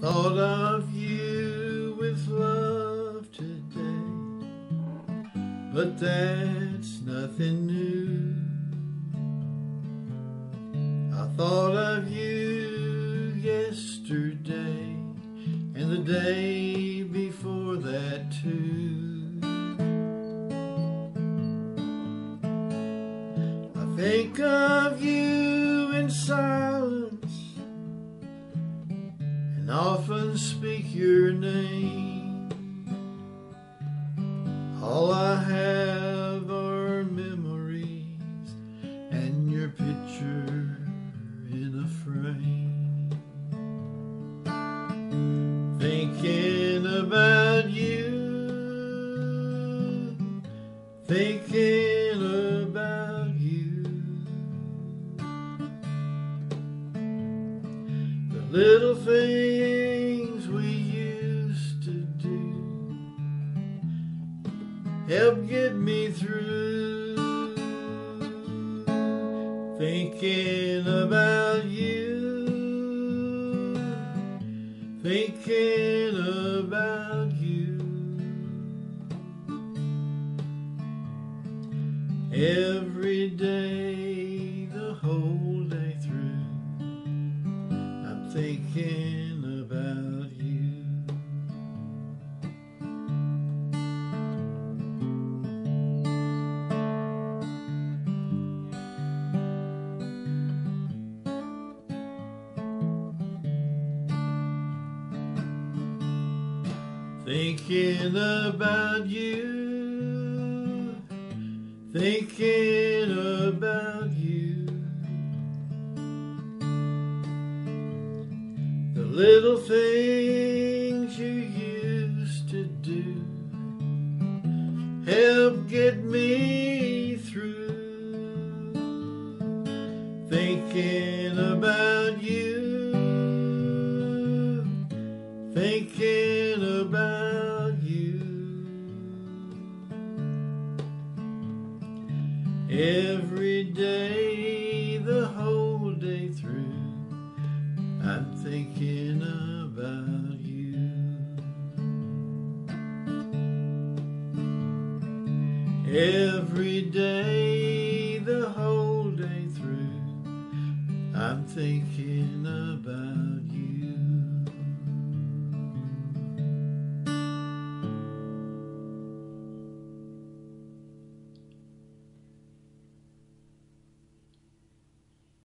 thought of you with love today, but that's nothing new. I thought of you yesterday and the day before that too. I think of you in silence and often speak your name. All I have are memories and your picture in a frame. Thinking about you, thinking little things we used to do help get me through. Thinking about you, thinking about you. Every day, the whole Thinking about you, thinking about you. The little things you used to do help get me through. Thinking about you, thinking about you. Every day, the whole day through, I'm thinking about you. Every day, the whole day through, I'm thinking about.